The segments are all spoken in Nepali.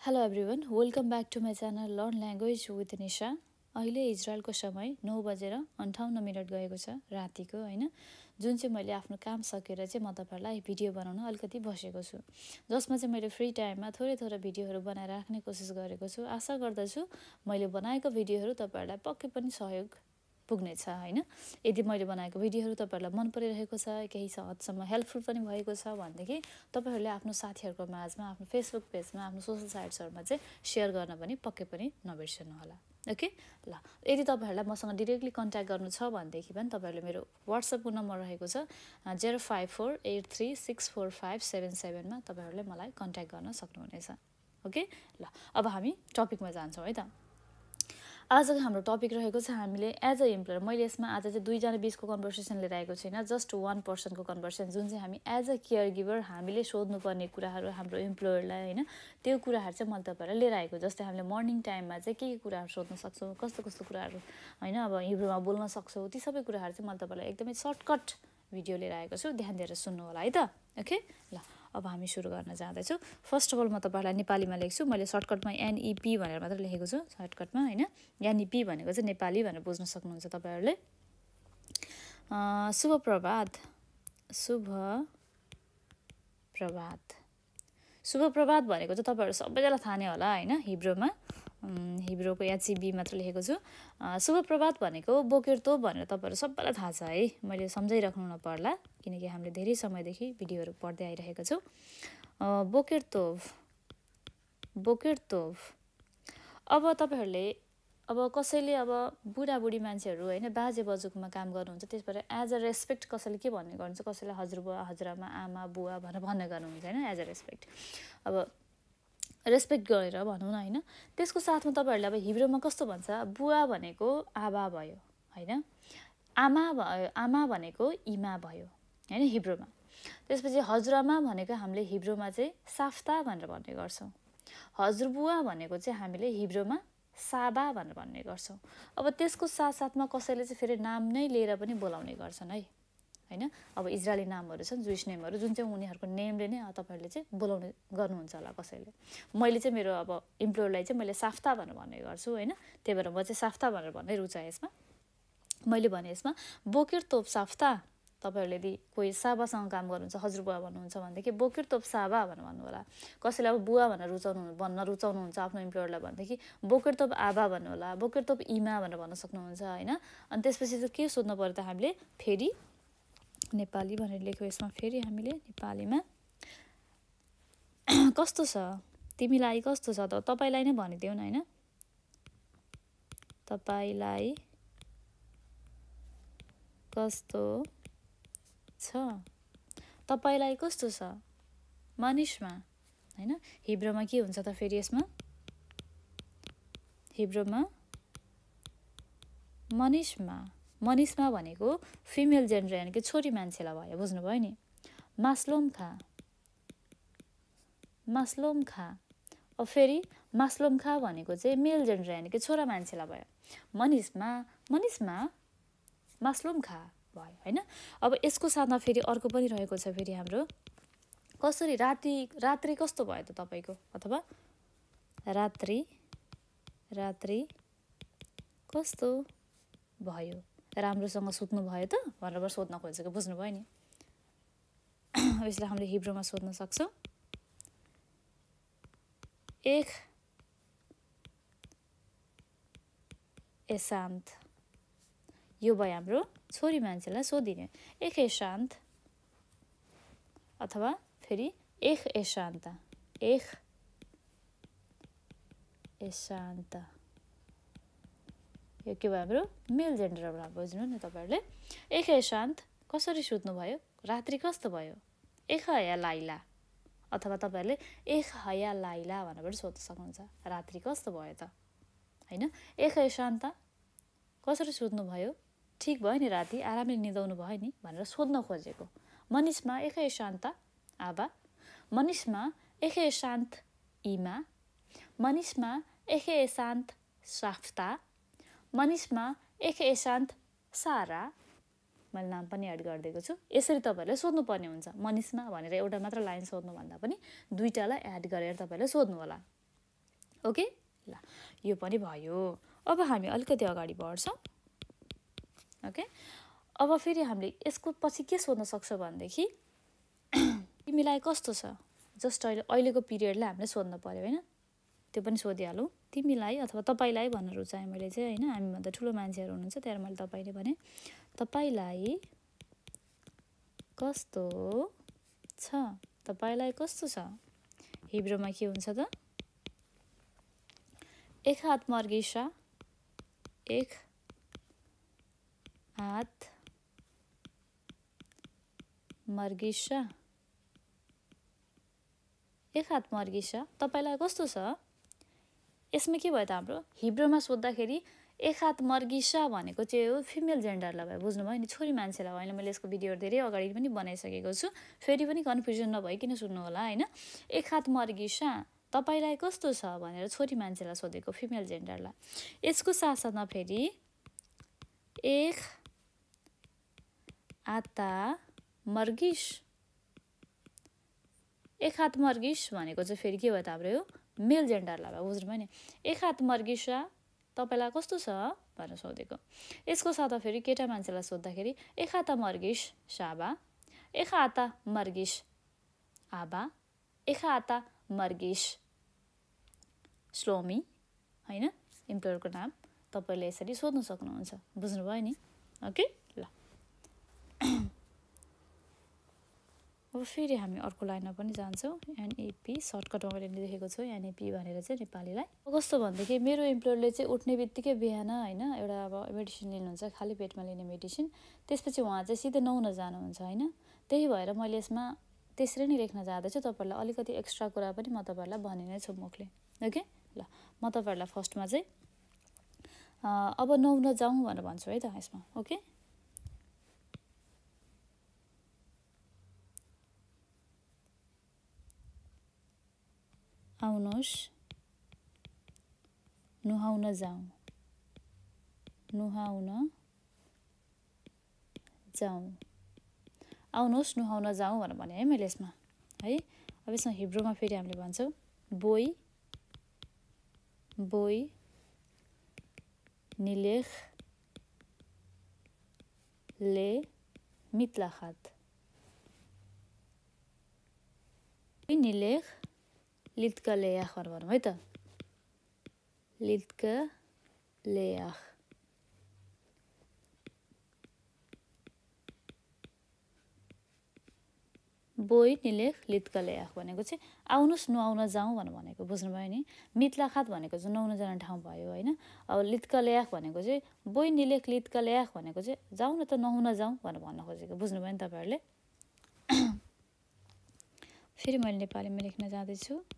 Hello everyone welcome back to my channel learn language with Nisha अहिले इजरायलको समय नौ बजेर अन्ठाउन्न मिनट गएको छ रातिको होइन? जुन चाहिँ मैले आफ्नो काम सकेर चाहिँ म तपाईँहरूलाई भिडियो बनाउन अलिकति बसेको छु। जसमा चाहिँ मैले फ्री टाइममा थोरै थोरै भिडियोहरू बनाएर राख्ने कोसिस गरेको छु। आशा गर्दछु मैले बनाएको भिडियोहरू तपाईँहरूलाई पक्कै पनि सहयोग पुग्नेछ होइन? यदि मैले बनाएको भिडियोहरू तपाईँहरूलाई मन परिरहेको छ केही हदसम्म हेल्पफुल पनि भएको छ भनेदेखि तपाईँहरूले आफ्नो साथीहरूको माझमा आफ्नो फेसबुक पेजमा आफ्नो सोसल साइट्सहरूमा चाहिँ सेयर गर्न पनि पक्कै पनि नबिर्सनु होला। ओके? ल यदि तपाईँहरूलाई मसँग डिरेक्टली कन्ट्याक्ट गर्नु छ भनेदेखि पनि तपाईँहरूले मेरो वाट्सएपको नम्बर रहेको छ zero five four eight three six four five seven सेभेनमा तपाईँहरूले मलाई कन्ट्याक्ट गर्न सक्नुहुनेछ। ओके? ल अब हामी टपिकमा जान्छौँ है त। आजको हाम्रो टपिक रहेको छ हामीले एज अ इम्प्लोयर मैले यसमा आज चाहिँ दुईजना बिचको कन्भर्सेसन लिएर आएको छैन जस्ट वान पर्सनको कन्भर्सेसन जुन चाहिँ हामी एज अ केयर गिभर हामीले सोध्नुपर्ने कुराहरू हाम्रो इम्प्लोयरलाई होइन? त्यो कुराहरू चाहिँ मैले तपाईँलाई लिएर आएको जस्तै हामीले मर्निङ टाइममा चाहिँ के के कुराहरू सोध्न सक्छौँ कस्तो कस्तो कुराहरू होइन? अब हिब्रूमा बोल्न सक्छौँ ती सबै कुराहरू चाहिँ मैले तपाईँलाई एकदमै सर्टकट भिडियो लिएर आएको छु। ध्यान दिएर सुन्नु होला है त? ओके ल। अब हामी सुरु गर्न जाँदैछु। फर्स्ट अफ अल म तपाईँहरूलाई नेपालीमा लेख्छु। मैले सर्टकटमा एनइपी भनेर मात्रै लेखेको छु सर्टकटमा होइन? एनइपी भनेको चाहिँ नेपाली भनेर बुझ्न सक्नुहुन्छ तपाईँहरूले। शुभ प्रभात शुभ प्रभात शुभ प्रभात भनेको चाहिँ तपाईँहरू सबैजनालाई थाहा नै होला होइन? हिब्रोमा। हिब्रोको एचइबी मात्र लेखेको छु। शुभ प्रभात भनेको बोकेर तोप भनेर तपाईँहरू सबैलाई थाहा छ है। मैले सम्झाइराख्नु नपर्ला किनकि हामीले धेरै समयदेखि भिडियोहरू पढ्दै आइरहेको छौँ। बोकेर तोप बोकेर तोप अब तपाईँहरूले अब कसैले अब बुढाबुढी मान्छेहरू होइन बाजे बजुकोमा काम गर्नुहुन्छ त्यसबाट एज अ रेस्पेक्ट कसैले के भन्ने गर्नुहुन्छ कसैलाई हजुरबुवा हजुरआमा आमा बुवा भनेर भन्ने गर्नुहुन्छ होइन एज अ रेस्पेक्ट अब रेस्पेक्ट गरेर भनौँ न होइन। त्यसको साथमा तपाईँहरूले अब हिब्रोमा कस्तो भन्छ? बुवा भनेको आबा भयो होइन? आमा भयो आमा भनेको इमा भयो होइन हिब्रोमा? त्यसपछि हजुरआमा भनेको हामीले हिब्रोमा चाहिँ साफ्ता भनेर भन्ने गर्छौँ। हजुरबुवा भनेको चाहिँ हामीले हिब्रोमा साबा भनेर भन्ने गर्छौँ। अब त्यसको साथसाथमा कसैले चाहिँ फेरि नाम नै लिएर पनि बोलाउने गर्छन् है। होइन? अब इजरायली नामहरू छन् जुइस नेमहरू जुन चाहिँ उनीहरूको नेमले नै तपाईँहरूले चाहिँ बोलाउने गर्नुहुन्छ होला कसैले। मैले चाहिँ मेरो अब इम्प्लोयरलाई चाहिँ मैले साफ्ता भनेर भन्ने गर्छु होइन? त्यही भएर म चाहिँ साफ्ता भनेर भन्नै रुचाएँ यसमा। मैले भने यसमा बोकेर तोप साफ्ता। तपाईँहरूले यदि कोही साबासँग काम गर्नुहुन्छ हजुरबुवा भन्नुहुन्छ भनेदेखि बोकेर तोप साबा भनेर भन्नु होला कसैले अब बुवा भनेर रुचाउनु भन्न रुचाउनुहुन्छ आफ्नो इम्प्लोयरलाई भनेदेखि बोकेर तोप आबा भन्नु होला बोकेर तोप इमा भनेर भन्न सक्नुहुन्छ होइन? अनि त्यसपछि चाहिँ के सोध्नु पऱ्यो त हामीले? फेरि नेपाली भनेर लेख्यो यसमा फेरि हामीले नेपालीमा। कस्तो छ? तिमीलाई कस्तो छ त? तपाईँलाई नै भनिदेऊ न होइन? तपाईँलाई कस्तो छ? तपाईँलाई कस्तो छ? मनिषमा होइन? हिब्रोमा के हुन्छ त फेरि यसमा? हिब्रोमा मनिषमा मनिषमा भनेको फिमेल जेन्डर यानि कि छोरी मान्छेलाई भयो। बुझ्नुभयो नि? मास्लोम खा मास्लोम खा अब फेरि मास्लोम खा भनेको चाहिँ मेल जेन्डर यानि कि छोरा मान्छेलाई भयो। मनिषमा मनिषमा मास्लोम खा भयो होइन? अब यसको साथमा फेरि अर्को पनि रहेको छ फेरि हाम्रो। कसरी राति रात्रि कस्तो भयो त तपाईँको? अथवा रात्रि रात्रि कस्तो भयो? राम्रोसँग सुत्नु भयो त भनेर सोध्न खोजेको बुझ्नुभयो नि। यसलाई हामीले हिब्रोमा सोध्न सक्छौँ। एक एशान्त यो भयो हाम्रो छोरी मान्छेलाई सोधिने। एक एशान्त अथवा फेरि एक एशान्त एक एशान्त यो के भयो हाम्रो मेल जेन्डरबाट बुझ्नु नि तपाईँहरूले? एक शान्त कसरी सुत्नुभयो रात्रि कस्तो भयो? एक हया लाइला? अथवा तपाईँहरूले एक हया लाइला भनेर पनि सोध्न सक्नुहुन्छ। रात्रि कस्तो भयो त? होइन? एक शान्त कसरी सुत्नुभयो ठिक भयो नि राति? आरामले निदाउनु भयो नि? भनेर सोध्न खोजेको। मनिषमा एक शान्त आबा मनिषमा एक शान्त इमा। मनिषमा एक शान्त साफ्ता। मनिषमा एक एशान्त सारा मैले नाम पनि एड गरिदिएको छु यसरी तपाईँहरूले सोध्नुपर्ने हुन्छ। मनिषमा भनेर एउटा मात्र लाइन सोध्नुभन्दा पनि दुइटालाई एड गरेर तपाईँहरूले सोध्नु होला ओके? ल यो पनि भयो। अब हामी अलिकति अगाडि बढ्छौँ। ओके? अब फेरि हामीले यसको पछि के सोध्न सक्छ भनेदेखि तिमीलाई कस्तो छ? जस्ट अहिले अहिलेको पिरियडलाई हामीले सोध्नु पऱ्यो होइन? त्यो पनि सोधिहालौँ। तिमीलाई अथवा तपाईँलाई भन्न रुचाएँ मैले चाहिँ होइन? हामीभन्दा ठुलो मान्छेहरू हुनुहुन्छ त्यहाँ मैले तपाईँले भने तपाईँलाई कस्तो छ? तपाईँलाई कस्तो छ? हिब्रोमा के हुन्छ त? एक हात मर्गिसा एक हात मर्गिसा एक हात मर्गिसा तपाईँलाई कस्तो छ? यसमा के भयो त हाम्रो? हिब्रोमा सोद्धाखेरि एक हात मर्गिसा भनेको चाहिँ हो फिमेल जेन्डरलाई भयो। बुझ्नुभयो? नि छोरी मान्छेलाई होइन मैले यसको भिडियोहरू धेरै अगाडि पनि बनाइसकेको छु। फेरि पनि कन्फ्युजन नभइकन सुन्नु होला होइन? एक हात मर्गिसा तपाईँलाई कस्तो छ भनेर छोरी मान्छेलाई सोधेको फिमेल जेन्डरलाई यसको साथसाथमा फेरि एक आता मर्गिस एक हात मर्गिस भनेको चाहिँ फेरि के भयो त हाम्रो यो? मेल जेन्डरलाई भयो बुझ्नुभयो नि? एक हात मर्गिसा तपाईँलाई कस्तो छ? भनेर सोधेको। यसको साथमा फेरि केटा मान्छेलाई सोद्धाखेरि एक हाता मर्गिस साबा एक हाता मर्गिस आबा। एक हाता मर्गिस स्लोमी होइन? इम्प्लोयरको नाम तपाईँले यसरी सोध्नु सक्नुहुन्छ। बुझ्नुभयो नि? ओके ल अब फेरि हामी अर्को लाइनमा पनि जान्छौँ। एनएपी सर्टकटमा मैले लेखेको छु एनएपी भनेर चाहिँ नेपालीलाई। कस्तो भनेदेखि मेरो इम्प्लोयरले चाहिँ उठ्ने बित्तिकै बिहान होइन एउटा अब मेडिसिन लिनुहुन्छ खाली पेटमा लिने मेडिसिन। त्यसपछि उहाँ चाहिँ सिधै नुहाउन जानुहुन्छ होइन। त्यही भएर मैले यसमा त्यसरी नै लेख्न जाँदैछु। तपाईँहरूलाई अलिकति एक्स्ट्रा कुरा पनि म तपाईँहरूलाई भनि नै छु मुखले। ओके ल म तपाईँहरूलाई फर्स्टमा चाहिँ अब नुहाउन जाउँ भनेर भन्छु है त यसमा। ओके आउनुहोस् नुहाउन जाउँ नुहाउन जाउँ आउनुहोस् नुहाउन जाउँ भनेर भने है मैले यसमा है अब यसमा हिब्रोमा फेरि हामीले भन्छौँ बोई बोई निलेख ले मितलाखात निलेख लेयाख भनेर भनौँ है त लिटका लेयाख बोइ निलेख लिटका लेयाख भनेको चाहिँ आउनुहोस् नुहाउन जाउँ भनेर भनेको बुझ्नुभयो नि? मितलाखात भनेको चाहिँ नुहाउन जाने ठाउँ भयो होइन? अब लिटका ल्याख भनेको चाहिँ बोइ निलेख लिटका ल्याख भनेको चाहिँ जाउँ न त नुहाउन जाउँ भनेर भन्न खोजेको बुझ्नुभयो नि तपाईँहरूले? फेरि मैले नेपालीमा लेख्न जाँदैछु।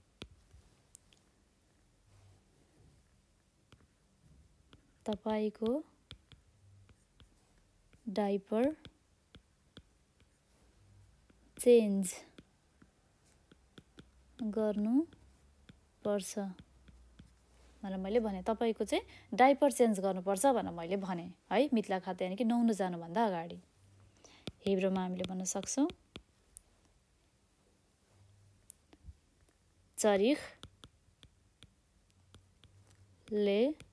तपाईँको डाइपर चेन्ज गर्नुपर्छ। भनेर मैले भनेँ तपाईँको चाहिँ डाइपर चेन्ज गर्नुपर्छ भनेर मैले भनेँ है? मिथला खाते यानि कि नुहाउनु जानुभन्दा अगाडि। हिब्रोमा हामीले भन्न सक्छौँ। चरिख ले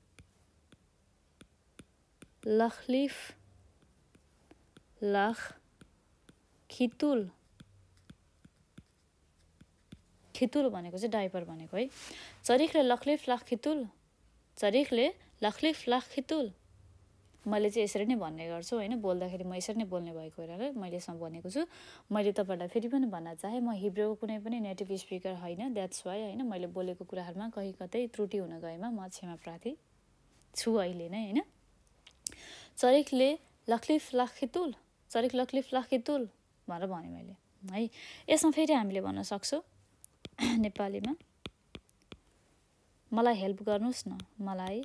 लखलिफ लख खितुल खितुल भनेको चाहिँ डाइपर भनेको है। चरिखले लखलिफ लाख खितुल चरिखले लखलिफ लाख खितुल मैले चाहिँ यसरी नै भन्ने गर्छु होइन। बोल्दाखेरि म यसरी नै बोल्ने भएको हुनाले मैले यसमा भनेको छु। मैले तपाईँहरूलाई फेरि पनि भन्न चाहेँ म हिब्रोको कुनै पनि नेटिभ स्पिकर होइन। द्याट्स वाइ होइन मैले बोलेको कुराहरूमा कहीँ कतै त्रुटि हुन गएमा म क्षमा प्रार्थी छु अहिले नै होइन। चरिखले लखलिफ लाखितुल चरिख लखलिफ लाखितुल भनेर भनेँ मैले। है यसमा फेरि हामीले भन्न सक्छौँ नेपालीमा। मलाई हेल्प गर्नुहोस् न मलाई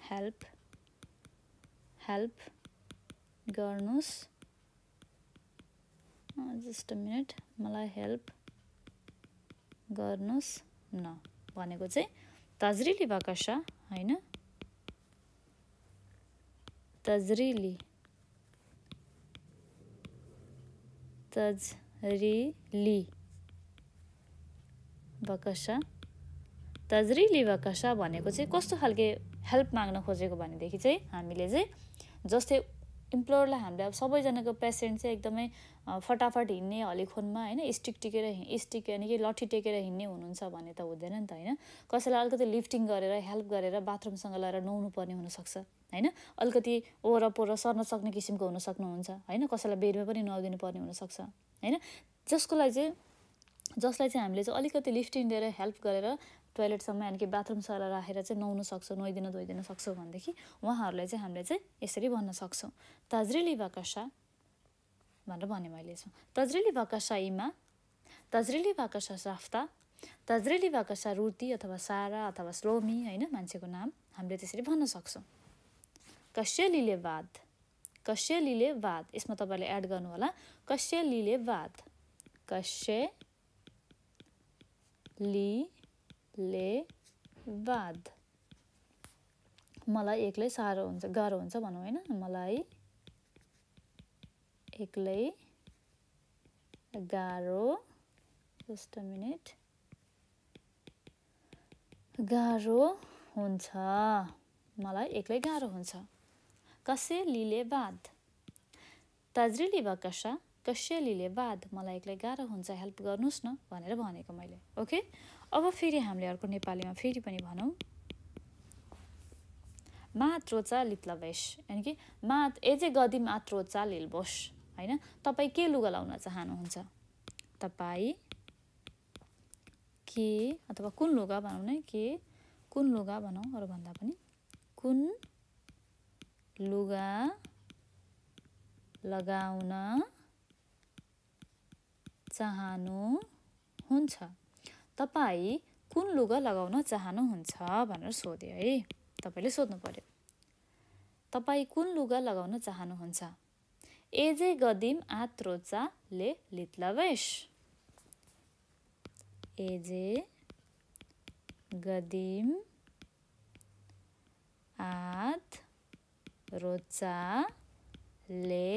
हेल्प हेल्प गर्नुहोस्। जस्ट मिनट मलाई हेल्प गर्नुहोस् न भनेको चाहिँ तजरिली बाकसा होइन? तजरिली। तजरिली। बकसा। तजरिली कसा भनेको चाहिँ कस्तो खालके हेल्प माग्न खोजेको भनेदेखि चाहिँ हामीले चाहिँ जस्तै इम्प्लोयरलाई हामीले अब सबैजनाको पेसेन्ट चाहिँ एकदमै फटाफट हिँड्ने हलिखोनमा होइन स्टिक टेकेर स्टिक यानि कि लट्ठी टेकेर हिँड्ने हुनुहुन्छ भने त हुँदैन नि त होइन। कसैलाई अलिकति लिफ्टिङ गरेर हेल्प गरेर बाथरुमसँग लगाएर नुहाउनु पर्ने हुनसक्छ होइन? अलिकति ओरपर सर्न सक्ने किसिमको हुन सक्नुहुन्छ होइन? कसैलाई बेडमा पनि नुहाइदिनु पर्ने हुनसक्छ होइन? जसको लागि चाहिँ जसलाई चाहिँ हामीले चाहिँ अलिकति लिफ्टिङ दिएर हेल्प गरेर टोइलेटसम्म यानि कि बाथरुमसँग राखेर चाहिँ नुहाउनु सक्छौँ नुहाइदिन धोइदिन सक्छौँ भनेदेखि उहाँहरूलाई चाहिँ हामीले चाहिँ यसरी भन्न सक्छौँ। ताजरेली बाकसा भनेर भने मैले यसमा। तजरेली बाकसा इमा तजरेली बाकसा साफ्ता तजरेली बाकसा रुती अथवा सारा अथवा स्लोमी होइन मान्छेको नाम हामीले त्यसरी भन्न सक्छौँ। कश्यलीले वाद कश्यलीले वाद यसमा तपाईँले एड गर्नु होला कश्यलीले वाद कश्य ली ले वाद। मलाई एक्लै साह्रो हुन्छ गाह्रो हुन्छ भनौँ होइन? मलाई एक्लै गाह्रो जस्ट मिनट। गाह्रो हुन्छ। मलाई एक्लै गाह्रो हुन्छ। कसै लिले बाद ताजरी कसा? कसै लिले बाद मलाई एक्लै गाह्रो हुन्छ हेल्प गर्नुहोस् न भनेर भनेको मैले ओके? अब फेरि हामीले अर्को नेपालीमा फेरि पनि भनौँ। मात्रोचा लित्लवेश। यानि कि मात एजे गदी मात्रोचा लिलबोस होइन? तपाईँ के लुगा लाउन चाहनुहुन्छ? तपाईँ के अथवा कुन लुगा भनौँ न के? कुन लुगा भनौँ अरू भन्दा पनि? कुन लुगा लगाउन चाहनुहुन्छ? तपाईँ कुन लुगा लगाउन चाहनुहुन्छ भनेर सोध्यो है। तपाईँले सोध्नु पर्यो तपाईँ कुन लुगा लगाउन चाहनुहुन्छ? एजे गदिम आत्रोचा ले लित्लवेश। एजे गदिम आत रोचा ले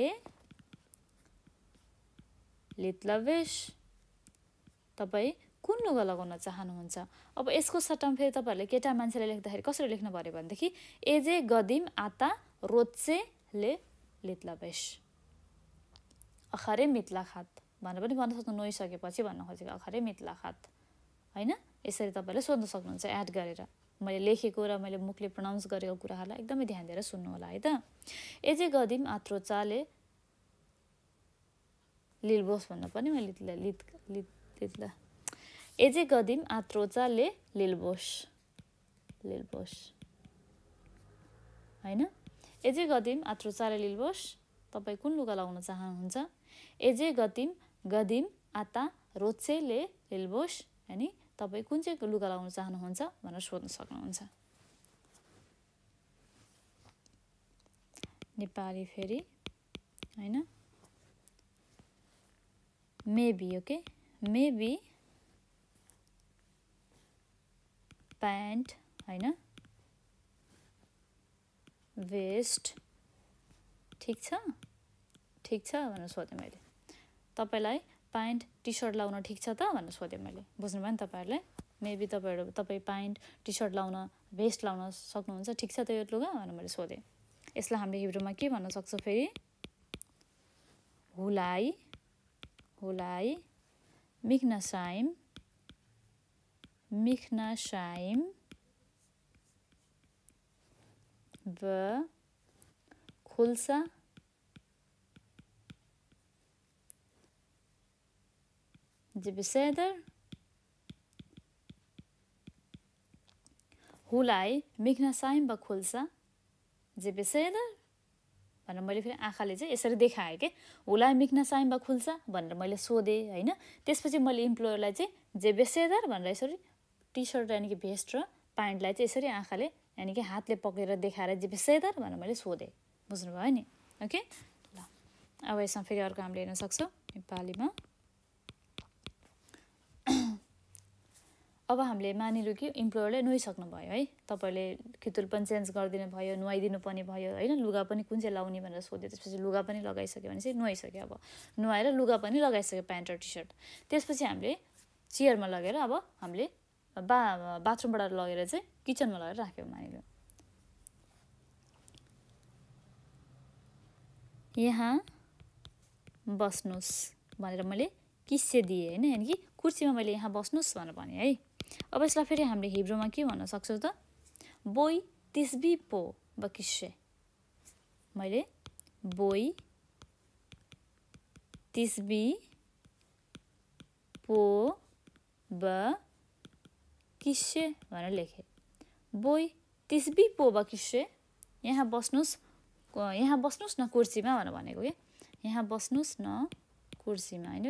लित्लवेश। तपाईँ कुन लुगा लगाउन चाहनुहुन्छ? अब यसको सट्टामा फेरि तपाईँहरूले केटा मान्छेले लेख्दाखेरि कसरी लेख्नु पऱ्यो भनेदेखि एजे गदिम आता रोचे ले लित्लाबेस अखरे मित्ला खात भनेर पनि भन्न सक्नु नुहाइसकेपछि भन्न खोजेको अखरे मित्ला खात। होइन? यसरी तपाईँले सोध्न सक्नुहुन्छ एड गरेर। मैले लेखेको र मैले मुखले प्रनाउन्स गरेको कुराहरूलाई एकदमै ध्यान दिएर सुन्नु होला है त? एजे गदिम आत्रोचाले लिलबोस भन्नु पनि मैले लित लित लित एजे गदिम आत्रोचाले लिलबोस लिलबोस होइन? एजे गदिम आत्रोचाले लिलबोस तपाईँ कुन लुगा लगाउन चाहनुहुन्छ? एजे गतिम गदिम आता रोचेले लिलबोस अनि तपाईँ कुन चाहिँ लुगा लगाउन चाहनुहुन्छ भनेर सोध्न सक्नुहुन्छ। नेपाली फेरि होइन? Maybe okay? मेबी प्यान्ट होइन? वेस्ट। ठिक छ? ठिक छ भनेर सोधेँ मैले। तपाईँलाई प्यान्ट टी सर्ट लाउन ठिक छ त भनेर सोधेँ मैले। बुझ्नुभयो नि तपाईँहरूले? मेबी तपाईँहरू तपाईँ प्यान्ट टी सर्ट लाउन भेस्ट लाउन सक्नुहुन्छ। ठिक छ त यो लुगा भनेर मैले सोधेँ। यसलाई हामीले हिब्रूमा के भन्न सक्छौँ फेरि? हुलाई हुलाई मिक्न Saim Michnerscheim खुल्सा de beseder हुलाई मिघ्न Saim ब खुल्सा भनेर मैले फेरि आँखाले चाहिँ यसरी देखाएँ कि हुलाई मिक्न साइम ब खुल्सा भनेर मैले सोधेँ होइन त्यसपछि मैले इम्प्लोयरलाई चाहिँ जे बेसेदर भनेर यसरी टी सर्ट यानि कि भेस्ट र प्यान्टलाई चाहिँ यसरी आँखाले यानि कि हातले पक्रेर देखाएर जिपे सेदर भनेर मैले सोधेँ। बुझ्नुभयो नि? ओके? ल। अब यसमा फेरि अर्को हामीले हेर्न सक्छौँ नेपालीमा। अब हामीले मानिलिउँ कि इम्प्लोयरले नुहाइसक्नु भयो है। तपाईँले खितुल पनि चेन्ज गरिदिनु भयो नुहाइदिनु पनि भयो होइन? लुगा पनि कुन चाहिँ लाउने भनेर सोध्यो त्यसपछि लुगा पनि लगाइसक्यो भने चाहिँ नुहाइसक्यो अब। नुहाएर लुगा पनि लगाइसक्यो प्यान्ट र टी सर्ट त्यसपछि हामीले चेयरमा लगेर अब हामीले बा बाथरुमबाट लगेर चाहिँ किचनमा लगेर राख्यो मानिलो यहाँ बस्नुहोस् भनेर मैले किस्य दिएँ होइन यानि कि कुर्सीमा मैले यहाँ बस्नुहोस् भनेर भनेँ है। अब यसलाई फेरि हामीले हिब्रोमा के भन्न सक्छौँ त? बोई तिसबी पो बकिसे मैले बोई तिसबी पो ब किसे भनेर लेखेँ। बोई तिसबी पो ब किसे यहाँ बस्नुहोस् यहाँ बस्नुहोस् न कुर्सीमा भनेर भनेको कि? यहाँ बस्नुहोस् न कुर्सीमा होइन?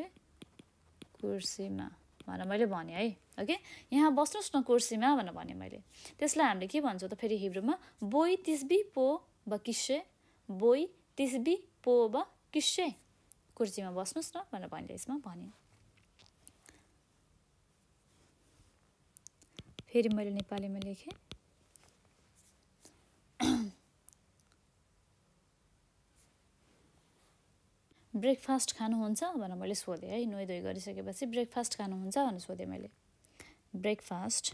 कुर्सीमा भनेर मैले भनेँ है। ओके? यहाँ बस्नुहोस् न कुर्सीमा भनेर भनेँ मैले। त्यसलाई हामीले के भन्छौँ त फेरि हिब्रूमा? बोई तिसबी पो ब किसे बोई तिसबी पो ब किसे कुर्सीमा बस्नुहोस् न भनेर मैले यसमा भनेँ। फेरि मैले नेपालीमा लेखेँ। ब्रेकफास्ट खानुहुन्छ भनेर मैले सोधेँ है नुहाइ धुइ गरिसकेपछि ब्रेकफास्ट खानुहुन्छ भनेर सोधेँ मैले। ब्रेकफास्ट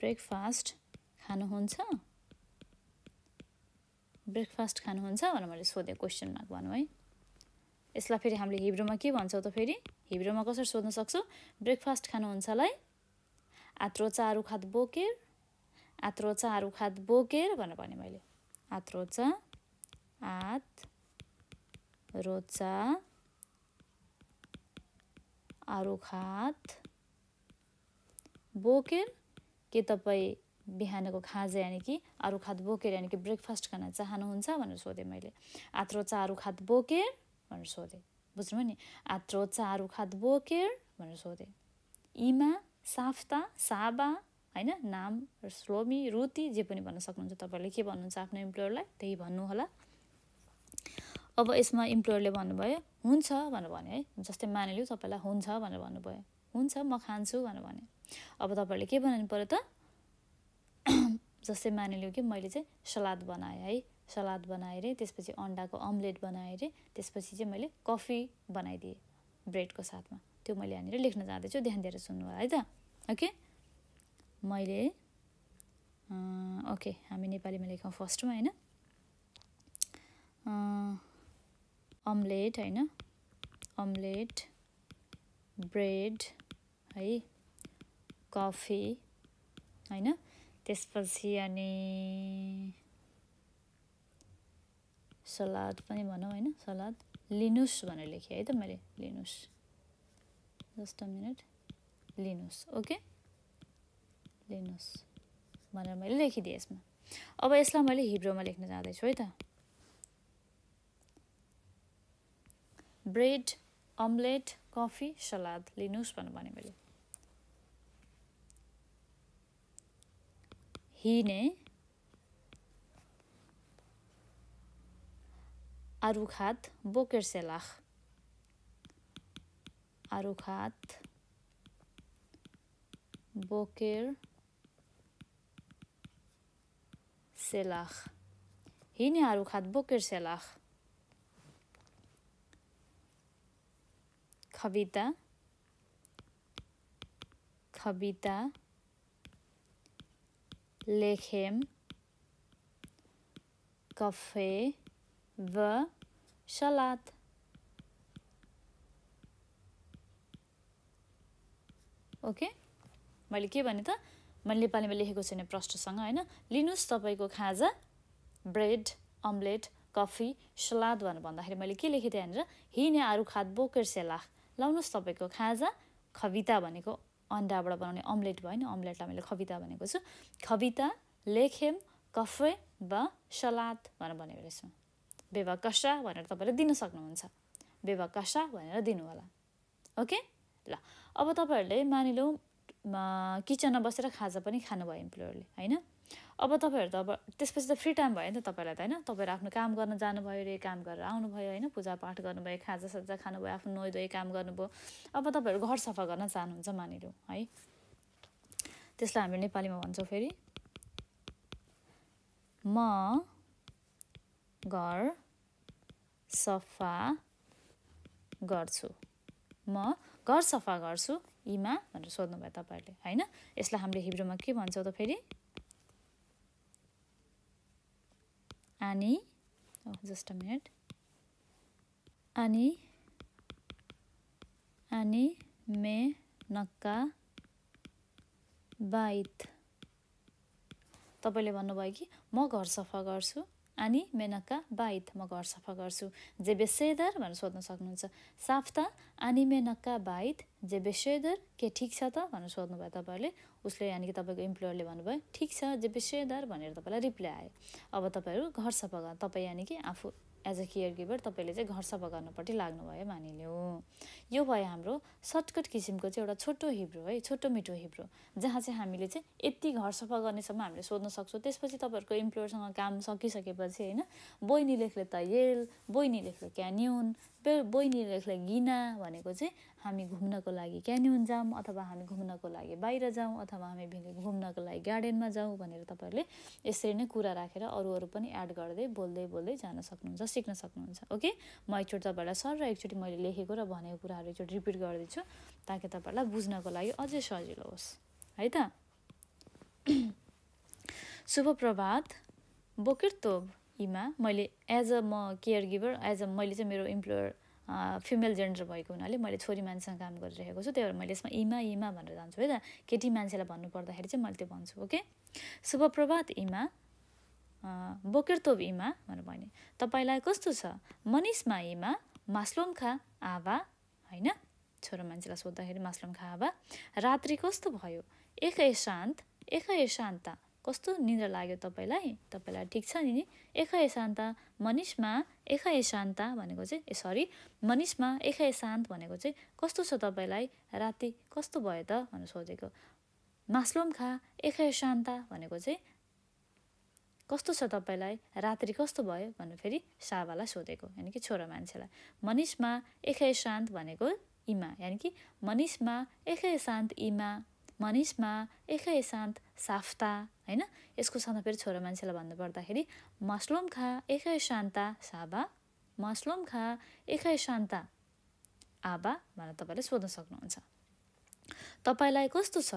ब्रेकफास्ट खानुहुन्छ? ब्रेकफास्ट खानुहुन्छ भनेर मैले सोधेँ क्वेसन मार्क भनौँ है। यसलाई फेरि हामीले हिब्रोमा के भन्छौँ त फेरि? हिब्रोमा कसरी सोध्न सक्छौँ? ब्रेकफास्ट खानुहुन्छलाई आत्रोचा आरु खात बोकेर आत्रोचा आरु खात बोकेर भनेर भने मैले। आत्रोचा आत रोचा आरुखात बोकेर के तपाईँ बिहानको खाजा यानि कि आरुखात बोकेर यानि कि ब्रेकफास्ट खान चाहनुहुन्छ भनेर सोधेँ मैले। आत्रोचा आरुखात बोकेर भनेर सोधेँ। बुझ्नुभयो नि आत्रोचा आरुखात बोकेर भनेर सोधेँ। इमा साफ्ता साबा होइन नाम स्लोमी रुति जे पनि भन्न सक्नुहुन्छ तपाईँले के भन्नुहुन्छ आफ्नो इम्प्लोयरलाई त्यही भन्नु होला अब यसमा इम्प्लोयरले भन्नुभयो हुन्छ भनेर भने है। जस्तै मानिलियो तपाईँलाई हुन्छ भनेर भन्नुभयो। हुन्छ म खान्छु भनेर भने अब तपाईँहरूले के बनाउनु पऱ्यो त? जस्तै मानिलियो कि मैले चाहिँ सलाद बनाएँ है। सलाद बनाएर त्यसपछि अन्डाको अम्लेट बनाएर त्यसपछि चाहिँ मैले कफी बनाइदिएँ ब्रेडको साथमा। त्यो मैले यहाँनिर लेख्न जाँदैछु ध्यान दिएर सुन्नु है त? ओके? मैले ओके हामी नेपालीमा लेखौँ फर्स्टमा होइन? अम्लेट होइन? अम्लेट ब्रेड है? कफी होइन? त्यसपछि अनि सलाद पनि भनौँ होइन सलाद। लिनुस् भनेर लेखेँ है त मैले लिनुस्। Just a minute. लिनुस् ओके? लिनुस् भनेर मैले लेखिदिएँ यसमा। अब यसलाई मैले हिब्रोमा लेख्न जाँदैछु है त। ब्रेड अम्लेट कफी सलाद लिनुहोस् भनेर भने मैले। हिने आरुखात बोकेर सेलाख आरुखात बोकेर सेलाख हिने आरुखात बोकेर सेलाख कविता कविता लेखेम व सलाद ओके मैले के भने त? मैले नेपालीमा लेखेको छैन प्रश्नसँग होइन? लिनुहोस् तपाईँको खाजा ब्रेड अम्लेट कफी सलाद भनेर भन्दाखेरि मैले के लेखेँ त्यहाँनिर? हिने आरु खाद बोकेर सेलाख लाउनुहोस् तपाईँको खाजा खविता भनेको अन्डाबाट बनाउने अम्लेट भयो नि अम्लेटलाई मैले खविता भनेको छु। खविता लेखेम कफे वा सलाद भनेर भनेको रहेछ। बेवा कसा भनेर तपाईँले दिन सक्नुहुन्छ। बेवा कसा भनेर दिनु होला ओके? ल अब तपाईँहरूले मानिलौँ किचनमा बसेर खाजा पनि खानुभयो इम्प्लोयरले होइन? अब तपाईँहरू त अब त्यसपछि त फ्री टाइम भयो नि त तपाईँलाई त होइन? तपाईँहरू आफ्नो काम गर्न जानुभयो अरे काम गरेर आउनुभयो होइन? पूजापाठ गर्नुभयो खाजा साजा खानुभयो आफ्नो नुहाइ धुवाइ काम गर्नुभयो। अब तपाईँहरू घर सफा गर्न चाहनुहुन्छ मानिलिउँ है? त्यसलाई हामी नेपालीमा भन्छौँ फेरि म घर सफा गर्छु। म घर सफा गर्छु इमा भनेर सोध्नुभयो तपाईँहरूले होइन? यसलाई हामीले हिब्रोमा के भन्छौँ त फेरि? आनी जस्ट अ मिनट। आनी आनी मे नक्का बाइथ तपाईँले भन्नुभयो कि म घर सफा गर्छु। अनि मेनक्का बाइथ म घर सफा गर्छु। जे बेसेदर भनेर सोध्न सक्नुहुन्छ। साफ्ता अनि मेनक्का बाइथ जे बेसेदर के ठिक छ त भनेर सोध्नुभयो तपाईँहरूले। उसले यानि कि तपाईँको इम्प्लोयरले भन्नुभयो ठिक छ जे बेसेदर भनेर तपाईँलाई रिप्लाई आयो। अब तपाईँहरू घर सफा तपाईँ यानि कि आफू एज अ केयर गिभर तपाईँले चाहिँ घर सफा गर्नपट्टि लाग्नुभयो मानिलियो। यो भयो हाम्रो सर्टकट किसिमको चाहिँ एउटा छोटो हिब्रो है छोटो मिठो हिब्रो जहाँ चाहिँ हामीले चाहिँ यति घर सफा गर्नेसम्म हामीले सोध्न सक्छौँ। त्यसपछि तपाईँहरूको इम्प्लोयरसँग काम सकिसकेपछि होइन बोइनी लेख्ले त येल बोइनी लेख्ले क्यान्युन बहिनी लेख्ले गिना भनेको चाहिँ हामी घुम्नको लागि क्यान्युन जाउँ अथवा हामी घुम्नको लागि बाहिर जाउँ अथवा हामी घुम्नको लागि गार्डनमा जाउँ भनेर तपाईँहरूले यसरी नै कुरा राखेर अरू अरू पनि एड गर्दै बोल्दै बोल्दै जान सक्नुहुन्छ सिक्न सक्नुहुन्छ ओके? म एकचोटि तपाईँहरूलाई सर र एकचोटि मैले लेखेको र भनेको कुराहरू एकचोटि रिपिट गरिदिन्छु ताकि तपाईँहरूलाई बुझ्नको लागि अझै सजिलो होस् है त? शुभ प्रभात। बोकिर तोब इमा मैले एज अ म केयर गिभर एज अ मैले चाहिँ मेरो इम्प्लोयर फिमेल जेन्डर भएको हुनाले मैले छोरी मान्छेसँग काम गरिरहेको छु त्यही भएर मैले यसमा इमा इमा भनेर जान्छु है त? केटी मान्छेलाई भन्नुपर्दाखेरि चाहिँ मैले त्यो भन्छु ओके? शुभ प्रभात इमा बोकेर इमा भनेर भने। तपाईँलाई कस्तो छ? मनिषमा इमा मास्लोम खा आवा होइन? छोरो मान्छेलाई सोद्धाखेरि मास्लोम खा आवा रात्रि कस्तो भयो? एकै शान्त एकै शान्त। कस्तो निद्रा लाग्यो तपाईँलाई? तपाईँलाई ठिक छ नि एखा शान्त मनिषमा एखा शान्त भनेको चाहिँ ए सरी मनिषमा एखा शान्त भनेको चाहिँ कस्तो छ तपाईँलाई? राति कस्तो भयो त भनेर सोधेको। मास्लोम खा एखा शान्त भनेको चाहिँ कस्तो छ तपाईँलाई? रात्रि कस्तो भयो? भनेर फेरि सावालाई सोधेको यानि कि छोरा मान्छेलाई। मनिषमा एखै शान्त भनेको इमा यानि कि मनिषमा एखै शान्त इमा मनिषमा एकै शान्त साफ्ता होइन? यसको साथमा फेरि छोरा मान्छेलाई भन्नुपर्दाखेरि मस्लोम खा एकै शान्ता साबा। मस्लोम खा एकै शान्ता आबा भनेर तपाईँले सोध्न सक्नुहुन्छ। तपाईँलाई कस्तो छ?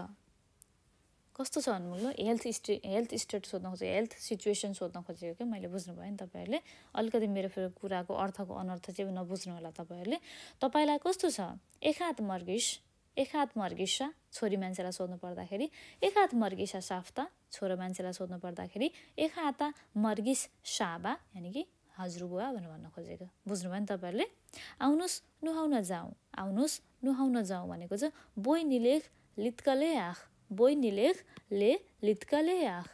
कस्तो छ भन्नु हेल्थ स्टे हेल्थ स्टेट सोध्न खोजेको हेल्थ सिचुएसन सोध्न खोजेको क्या मैले बुझ्नुभयो नि तपाईँहरूले। अलिकति मेरो फेरि कुराको अर्थको अनर्थ चाहिँ नबुझ्नु होला तपाईँहरूले। तपाईँलाई कस्तो छ? एकात मर्गिस एक हात मर्गिसा छोरी मान्छेलाई सोध्नु पर्दाखेरि एक हात मर्गिसा साफ्ता छोरो मान्छेलाई सोध्नु पर्दाखेरि एक हात मर्गिस साबा यानि कि हजुरबुवा भनेर भन्न खोजेको। बुझ्नुभयो नि तपाईँहरूले? आउनुहोस् नुहाउन जाउँ। आउनुहोस् नुहाउन जाउँ भनेको चाहिँ बोइ निलेख लित्कले आख। बोइ निलेख ले लित्कले आख।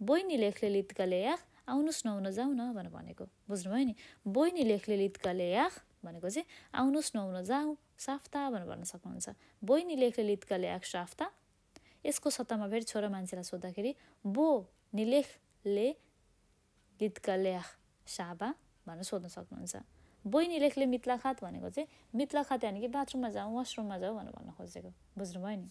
बोइ निलेखले लित्कले आख। आउनुहोस् नुहाउन जाउँ न भनेर भनेको। बुझ्नुभयो नि? बोइ निलेखले लित्कले आख। भनेको चाहिँ आउनुहोस् नुहाउन जाउँ साफ्ता भनेर भन्न सक्नुहुन्छ। बोइनी लेखले लित्काले आख साफ्ता। यसको सत्तामा फेरि छोरा मान्छेलाई सोद्धाखेरि बो निलेखले लित्काले आख साबा भनेर सोध्न सक्नुहुन्छ। बोइनी लेखले मित्लाखात भनेको चाहिँ मित्लाखात यानि कि बाथरुममा जाउँ वासरुममा जाउँ भनेर भन्न खोजेको। बुझ्नुभयो नि?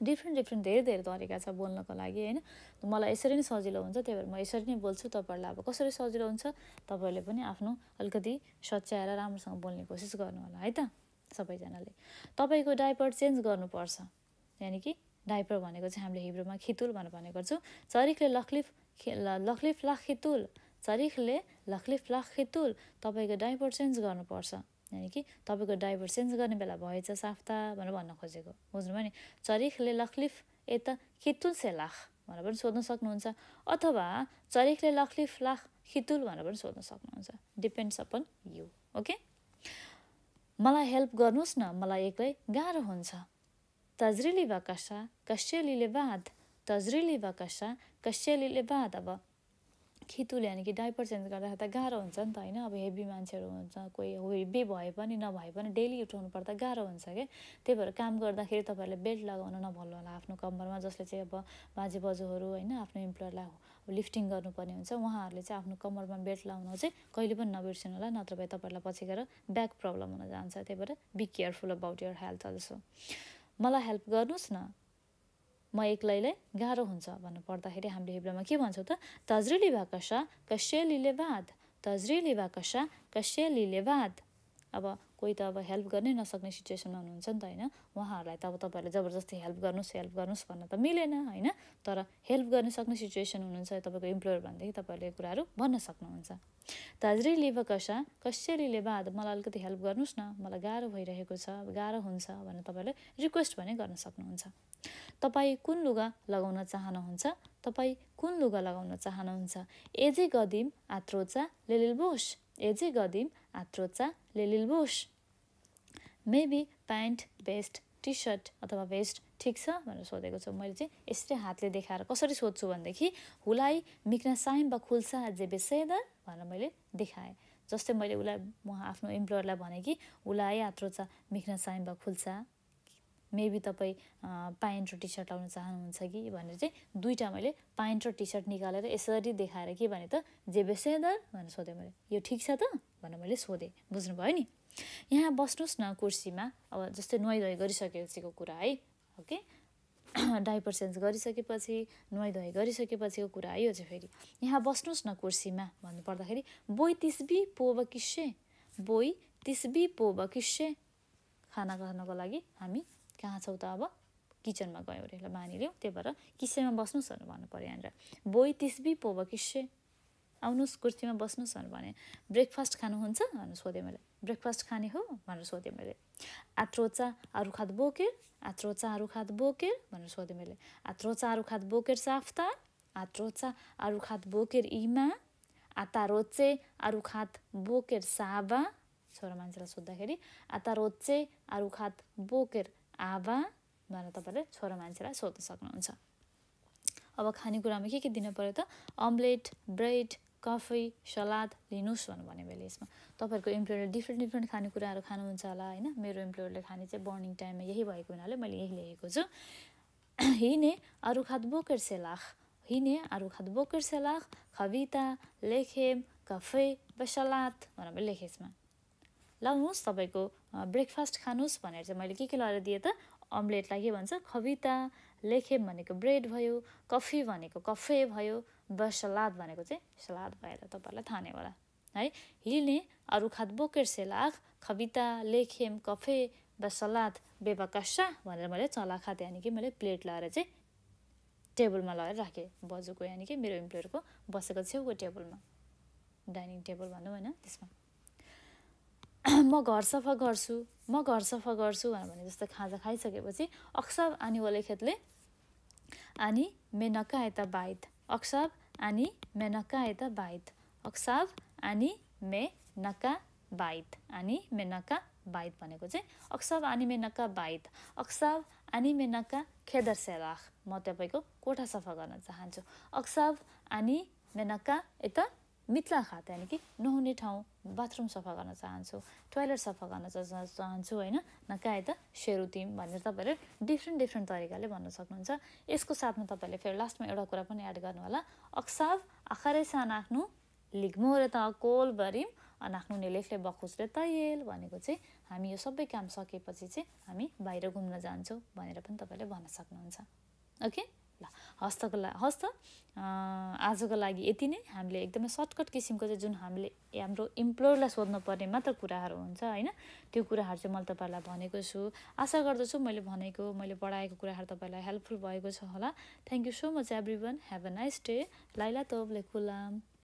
डिफ्रेन्ट डिफ्रेन्ट धेरै धेरै तरिका छ बोल्नको लागि होइन? मलाई यसरी नै सजिलो हुन्छ त्यही भएर म यसरी नै बोल्छु तपाईँहरूलाई अब कसरी सजिलो हुन्छ तपाईँहरूले पनि आफ्नो अलिकति सच्याएर राम्रोसँग बोल्ने कोसिस गर्नु होला है त सबैजनाले। तपाईँको डाइपर चेन्ज गर्नुपर्छ यानि कि डाइपर भनेको चाहिँ हामीले हिब्रोमा खितुल भनेर भन्ने गर्छौँ चरिखले लखलिफ लखलिफ लाख खितुल चरिखले लखलिफ लाख खितुल तपाईँको डाइपर चेन्ज गर्नुपर्छ। यानि कि तपाईँको ड्राइभर चेन्ज गर्ने बेला भएछ साफ्ता भनेर भन्न खोजेको। बुझ्नुभयो नि? चरिखले लखलिफ यता खितुल से लाख भनेर पनि सोध्न सक्नुहुन्छ। अथवा चरिखले लखलिफ लाख खितुल भनेर पनि सोध्न सक्नुहुन्छ। डिपेन्ड्स अपन यु ओके मलाई हेल्प गर्नुहोस् न मलाई एक्लै गाह्रो हुन्छ। तज्रिली वा कसा कस्यलीले बाद तज्रिली कसा कस्यलीले बाद अब। खितुल यानि कि डाइपर चेन्ज गर्दाखेरि त गाह्रो हुन्छ नि त होइन? अब हेभी मान्छेहरू हुन्छ कोही हेभी भए पनि नभए पनि डेली उठाउनु पर्दा गाह्रो हुन्छ क्या त्यही भएर काम गर्दाखेरि तपाईँहरूले बेल्ट लगाउन नभन्नु होला आफ्नो कम्मरमा जसले चाहिँ अब बाजे बजूहरू होइन आफ्नो इम्प्लोयरलाई लिफ्टिङ गर्नुपर्ने हुन्छ। उहाँहरूले चाहिँ आफ्नो कम्मरमा बेल्ट लगाउन चाहिँ कहिले पनि नबिर्सिनु होला नत्र भए तपाईँहरूलाई पछि गएर ब्याक प्रब्लम हुन जान्छ। त्यही भएर be careful about your health also मलाई हेल्प गर्नुहोस् न। म एक्लैलाई गाह्रो हुन्छ भन्नु पर्दाखेरि हामीले हिब्रोमा के भन्छौँ त? तज्रिली भाकसा कस्य लिले बाद तज्रिली भाकसा कस्य लिले बाद अब कोही त अब हेल्प गर्नै नसक्ने सिचुएसनमा हुनुहुन्छ नि त होइन? उहाँहरूलाई त अब तपाईँहरूले जबरजस्ती हेल्प गर्नुहोस् हेल्प गर्नुहोस् भन्न त मिलेन होइन? तर हेल्प गर्न सक्ने सिचुएसन हुनुहुन्छ तपाईँको इम्प्लोयर भनेदेखि तपाईँहरूले कुराहरू भन्न सक्नुहुन्छ। ताजरी लिभ कसा? कसरी बाद मलाई अलिकति हेल्प गर्नुहोस् न। मलाई गाह्रो भइरहेको छ गाह्रो हुन्छ भनेर तपाईँहरूले रिक्वेस्ट भने गर्न सक्नुहुन्छ। तपाईँ कुन लुगा लगाउन चाहनुहुन्छ? तपाईँ कुन लुगा लगाउन चाहनुहुन्छ? एजे गदिम आत्रोचा लेलिलबोस एजे गदिम आत्रोचा लेलिलबोस maybe pant vest T shirt अथवा भेस्ट ठिक छ भनेर सोधेको छु। मैले चाहिँ यसरी हातले देखाएर कसरी सोध्छु भनेदेखि हुलाइ मिक्न साइम वा खुल्सा जे बेसेदर भनेर मैले देखाएँ। जस्तै मैले उसलाई म आफ्नो इम्प्लोयरलाई भने कि उसलाई आत्रो मिक्न साइम वा खुल्सा। मेबी तपाईँ प्यान्ट र टी सर्ट लाउन चाहनुहुन्छ कि? भनेर चाहिँ दुईवटा मैले प्यान्ट र टी सर्ट निकालेर यसरी देखाएर के भने त जे बेसेदर भनेर सोधेँ मैले। यो ठिक छ त? भनेर मैले सोधेँ। बुझ्नुभयो नि? यहाँ बस्नुहोस् न कुर्सीमा। अब जस्तै नुहाइधुवाई गरिसकेपछिको कुरा है ओके? डाइपर चेन्ज गरिसकेपछि नुहाइधुवाई गरिसकेपछिको कुरा है यो चाहिँ फेरि। यहाँ बस्नुहोस् न कुर्सीमा भन्नु पर्दाखेरि बोइ तिसबी पोब किस्से? बोइ तिसबी पोब किस्से? खाना खानको लागि हामी कहाँ छौँ त अब? किचनमा गयौँ अरे ल मानिलिउँ। त्यही भएर किस्सेमा बस्नुहोस् भनेर भन्नु पऱ्यो यहाँनिर। बोइ तिसबी पोब किस्से? आउनुहोस् कुर्सीमा बस्नुहोस् भनेर भने ब्रेकफास्ट खानुहुन्छ? भनेर सोधेँ मैले। ब्रेकफास्ट खाने हो? भनेर सोधेँ मैले। आत्रोचा आरु खात बोकेर आत्रोचा आरु खात बोकेर भनेर सोधेँ मैले। आत्रोचा आरु खात बोकेर साफ्ता आत्रोचा आरु खात बोकेर इमा आता रोचे आरु खात बोकेर साबा छोरा मान्छेलाई सोद्धाखेरि आता रोचे आरु खात बोकेर आबा भनेर तपाईँले छोरा मान्छेलाई सोध्न सक्नुहुन्छ। अब खानेकुरामा के के दिनु पऱ्यो त? अम्लेट ब्रेड कफी सलाद लिनुहोस् भनेर भने मैले यसमा। तपाईँहरूको इम्प्लोयरले डिफ्रेन्ट डिफ्रेन्ट खानेकुराहरू खानुहुन्छ होला होइन? मेरो इम्प्लोयरले खाने चाहिँ बर्निङ टाइममा यही भएको हुनाले मैले यही लेखेको छु। हिने अरू खाद बोकेर सेलाख हिने अरू खाद बोकेर सेलाख खविता लेखेम कफे वा सलाद भनेर मैले लेखेँ यसमा लाउनुहोस् तपाईँको ब्रेकफास्ट खानुहोस् भनेर चाहिँ मैले के के लगाएर दिएँ त? अम्लेटलाई के भन्छ खविता लेखेम भनेको ब्रेड भयो कफी भनेको कफे भयो ब सलाद भनेको चाहिँ सलाद भएर तपाईँहरूलाई थाहा नै होला। है हिल्ने अरू खाद बोकेर सेलाख खविता लेखेम कफे ब सलाद बेबाकासा भनेर मैले चला खाँथेँ यानि कि मैले प्लेट लगाएर चाहिँ टेबलमा लगाएर राखेँ। बजुको यानि कि मेरो इम्प्लोयरको बसेको छेउको टेबलमा डाइनिङ टेबल भनौँ होइन त्यसमा। म घर सफा गर्छु म घर सफा गर्छु भने जस्तो खाजा खाइसकेपछि अक्सर आनी खेतले आनी मे नका यता बाइद अक्साब आनी मे नका यता बाइद अक्साब आनी मे नका बाइद आनी मे बाइद भनेको चाहिँ अक्साब आनी मे बाइद अक्साब आनी मे खेदर सेलाख म तपाईँको कोठा सफा गर्न चाहन्छु। अक्साब आनी मे नका यता मित्ला खात यानि कि नुहाउने ठाउँ बाथरुम सफा गर्न चाहन्छु टोइलेट सफा गर्न चाहन्छु होइन नका त सेरुतिम भनेर तपाईँहरूले डिफ्रेन्ट डिफ्रेन्ट तरिकाले भन्न सक्नुहुन्छ। यसको साथमा तपाईँले फेरि लास्टमा एउटा कुरा पनि एड गर्नु होला अक्साब आखरै सान आफ्नो लिग्मोरे त कोल बरिम अनाख्नु नेलेफले बखुसले तयल भनेको चाहिँ हामी यो सबै काम सकेपछि चाहिँ हामी बाहिर घुम्न जान्छौँ भनेर पनि तपाईँले भन्न सक्नुहुन्छ। ओके? ल हस्तको ला हस्त आजको लागि यति नै। हामीले एकदमै सर्टकट किसिमको चाहिँ जुन हामीले हाम्रो इम्प्लोयरलाई सोध्नु पर्ने मात्र कुराहरू हुन्छ होइन? त्यो कुराहरू चाहिँ मैले तपाईँहरूलाई भनेको छु। आशा गर्दछु मैले भनेको मैले पढाएको कुराहरू तपाईँलाई हेल्पफुल भएको छ होला। Thank you so much everyone have a nice day Laila तोब लेकुलाम